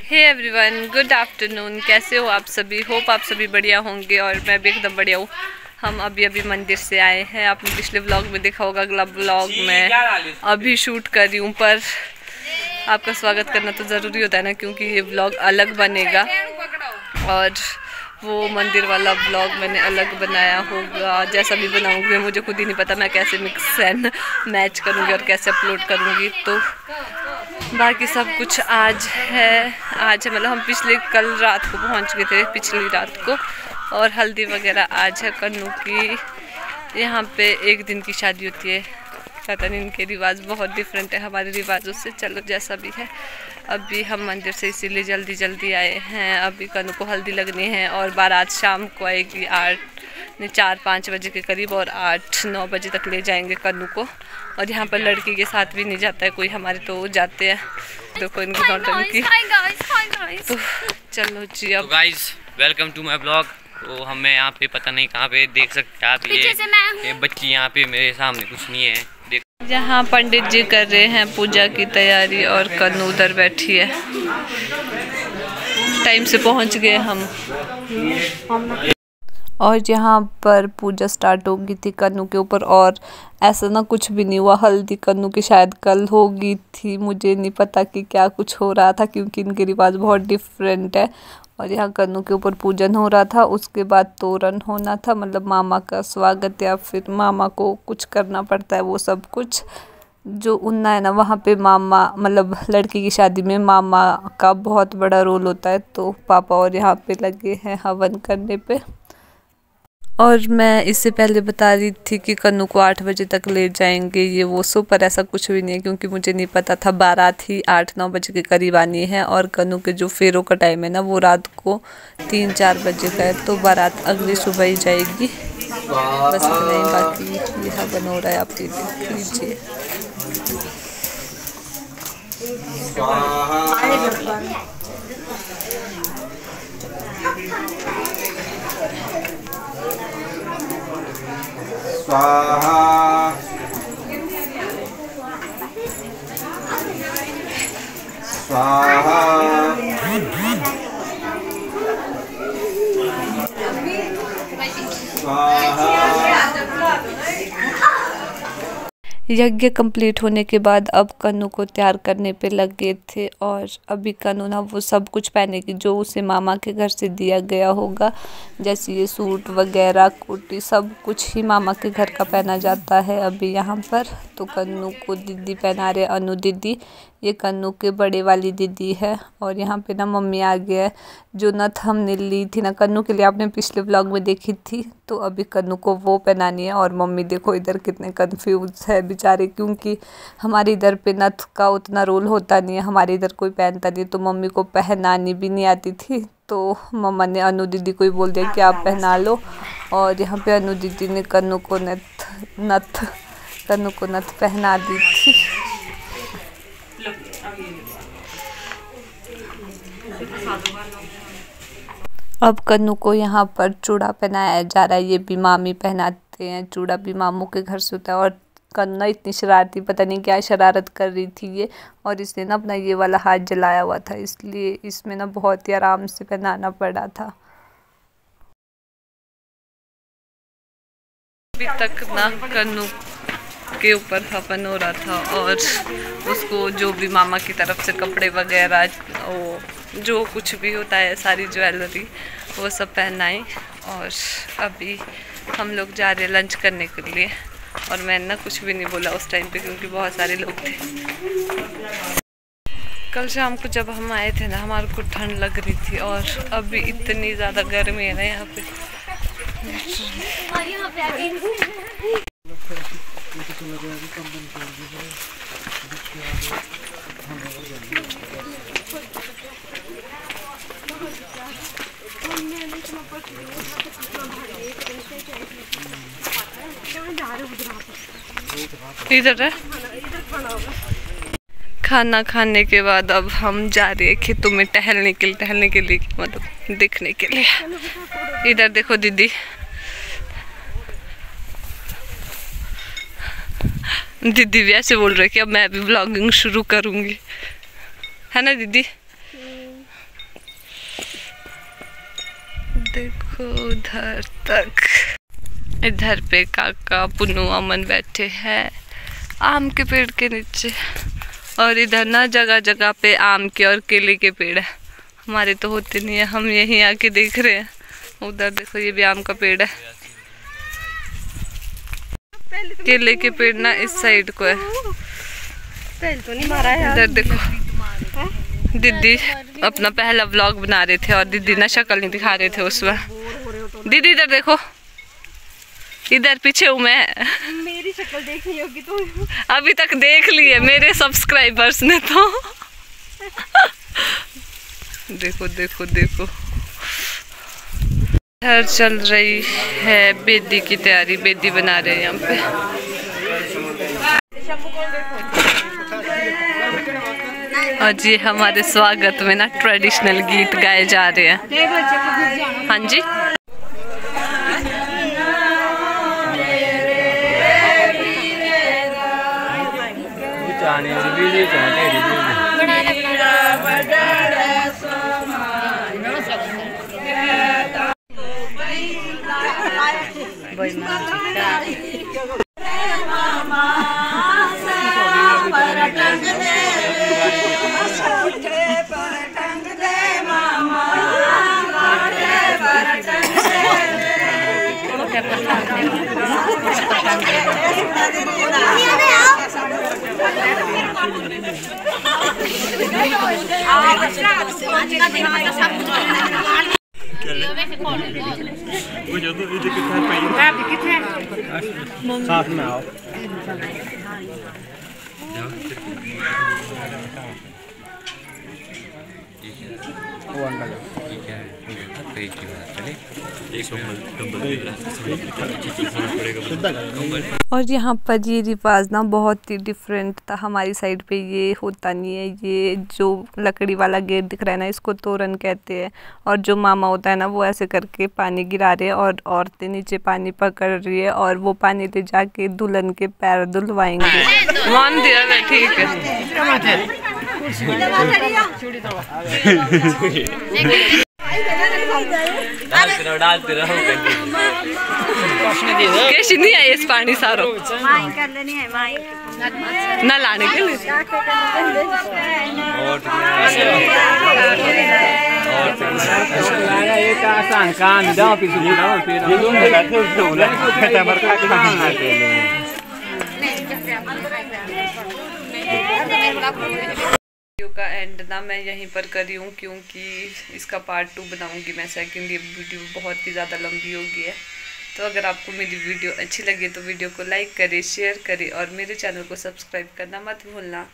Hey everyone good afternoon कैसे हो आप सभी? होप आप सभी बढ़िया होंगे और मैं भी एकदम बढ़िया हूँ। हम अभी अभी मंदिर से आए हैं। आपने पिछले ब्लॉग में देखा होगा अगला ब्लॉग में अभी शूट कर रही हूँ पर आपका स्वागत करना तो ज़रूरी होता है ना क्योंकि ये ब्लॉग अलग बनेगा। और वो मंदिर वाला ब्लॉग मैंने अलग बनाया होगा। जैसा भी बनाऊँगी मुझे खुद ही नहीं पता मैं कैसे मिक्स एंड मैच करूँगी और कैसे अपलोड करूँगी। तो बाकी सब कुछ आज है। आज है मतलब हम पिछले कल रात को पहुँच गए थे, पिछली रात को। और हल्दी वगैरह आज है कन्नू की। यहाँ पे एक दिन की शादी होती है। पता नहीं, इनके रिवाज बहुत डिफरेंट है, हमारे रिवाजों से। चलो, जैसा भी है। अभी हम मंदिर से इसीलिए जल्दी जल्दी आए हैं। अभी कन्नू को हल्दी लगनी है और बारात शाम को आएगी आठ। चार पाँच बजे के करीब और आठ नौ बजे तक ले जाएँगे कन्नू को। और यहाँ पर लड़की के साथ भी नहीं जाता है कोई हमारे तो जाते हैं। देखो इनकी नौटंकी तो चलो जी अब guys welcome to my blog तो हमें यहाँ पे पता नहीं कहाँ पे देख सकते हैं आप ये ये बच्ची यहाँ पे मेरे सामने कुछ नहीं है। देख यहाँ पंडित जी कर रहे हैं पूजा की तैयारी और कन्नू उधर बैठी है। टाइम से पहुँच गए हम। और यहाँ पर पूजा स्टार्ट हो गई थी कन्नू के ऊपर और ऐसा ना कुछ भी नहीं हुआ। हल्दी कन्नू की शायद कल होगी थी, मुझे नहीं पता कि क्या कुछ हो रहा था क्योंकि इनके रिवाज बहुत डिफरेंट है। और यहाँ कन्नू के ऊपर पूजन हो रहा था, उसके बाद तोरण होना था मतलब मामा का स्वागत या फिर मामा को कुछ करना पड़ता है, वो सब कुछ। जो उन्ना है ना, वहाँ पे मामा मतलब लड़की की शादी में मामा का बहुत बड़ा रोल होता है तो पापा और यहाँ पे लगे हैं हवन करने पे। और मैं इससे पहले बता रही थी कि कन्नू को आठ बजे तक ले जाएँगे ये वो सो पर ऐसा कुछ भी नहीं है क्योंकि मुझे नहीं पता था बारात ही आठ नौ बजे के करीब आनी है और कन्नू के जो फेरों का टाइम है ना वो रात को तीन चार बजे का है तो बारात अगली सुबह ही जाएगी। बस इतना ही बाकी यह बन हो रहा है आप देख लीजिए। स्वाहा स्वाहा यज्ञ कंप्लीट होने के बाद अब कन्नू को तैयार करने पे लग गए थे और अभी कन्नू ना वो सब कुछ पहनेगी जो उसे मामा के घर से दिया गया होगा, जैसे ये सूट वगैरह, कुर्ती सब कुछ ही मामा के घर का पहना जाता है अभी यहाँ पर। तो कन्नू को दीदी पहना रहे अनु दीदी। ये कन्नू के बड़े वाली दीदी है और यहाँ पे ना मम्मी आ गया है। जो नथ हमने ली थी ना कन्नू के लिए आपने पिछले ब्लॉग में देखी थी। तो अभी कन्नू को वो पहनानी है और मम्मी देखो इधर कितने कन्फ्यूज़ है बेचारे, क्योंकि हमारे इधर पे नथ का उतना रोल होता नहीं है। हमारे इधर कोई पहनता नहीं तो मम्मी को पहनानी भी नहीं आती थी। तो मम्मा ने अनु दीदी को ही बोल दिया कि आप पहना लो। और यहाँ पे अनु दीदी ने कन्नू को नथ नथ कन्नू को नथ पहना दी थी। अब कन्नू को यहाँ पर चूड़ा पहनाया जा रहा है। ये भी मामी पहनाते हैं। चूड़ा भी मामू के घर से होता है और कन्ना इतनी शरारती, पता नहीं क्या शरारत कर रही थी ये। और इसने ना अपना ये वाला हाथ जलाया हुआ था, इसलिए इसमें ना बहुत ही आराम से पहनाना पड़ा था। अभी तक ना कन्नू के ऊपर हवन हो रहा था और उसको जो भी मामा की तरफ़ से कपड़े वगैरह, वो जो कुछ भी होता है, सारी ज्वेलरी, वो सब पहनाई। और अभी हम लोग जा रहे हैं लंच करने के लिए। और मैंने ना कुछ भी नहीं बोला उस टाइम पे क्योंकि बहुत सारे लोग थे। कल शाम को जब हम आए थे ना, हमारे को ठंड लग रही थी और अभी इतनी ज़्यादा गर्मी है ना यहाँ पे। खाना खाने के बाद अब हम जा रहे हैं खेतों में टहलने के लिए, टहलने के लिए मतलब देखने के लिए। इधर देखो दीदी। दीदी भी ऐसे बोल रहे कि अब मैं भी ब्लॉगिंग शुरू करूँगी। है ना दीदी? देखो उधर तक। इधर पे काका पुनू अमन बैठे हैं। आम के पेड़ के नीचे। और इधर ना जगह जगह पे आम के और केले के पेड़ है। हमारे तो होते नहीं है हम यहीं आके देख रहे हैं। उधर देखो ये भी आम का पेड़ है। केले के पेड़ ना इस साइड को है। तो नहीं मारा है इधर देखो। दीदी अपना पहला व्लॉग बना रहे थे और दीदी ना शक्ल नहीं दिखा रहे थे उस वक्त दीदी इधर देखो। इधर पीछे हूँ मैं। मेरी शक्ल देखनी होगी तो। अभी तक देख लिए मेरे सब्सक्राइबर्स ने तो। देखो देखो देखो। इधर चल रही है बेदी की तैयारी बेदी बना रहे हैं यहाँ पे। और जी हमारे स्वागत में ना ट्रेडिशनल गीत गाए जा रहे हैं। हाँ जी। Yeah. साथ में आओ वो और यहाँ पर ये रिवाज ना बहुत ही डिफरेंट था। हमारी साइड पे ये होता नहीं है ये जो लकड़ी वाला गेट दिख रहा है ना इसको तोरन कहते हैं। और जो मामा होता है ना वो ऐसे करके पानी गिरा रहे हैं और औरतें नीचे पानी पकड़ रही है और वो पानी ले जाके दुल्हन के पैर धुलवाएँगे। मान दिया ठीक है? नहीं आई इस पानी सारो ना लाने के लिए वीडियो का एंड ना मैं यहीं पर कर रही हूँ क्योंकि इसका पार्ट टू बनाऊँगी मैं सेकंड ये वीडियो बहुत ही ज़्यादा लंबी होगी है। तो अगर आपको मेरी वीडियो अच्छी लगी तो वीडियो को लाइक करें शेयर करें और मेरे चैनल को सब्सक्राइब करना मत भूलना।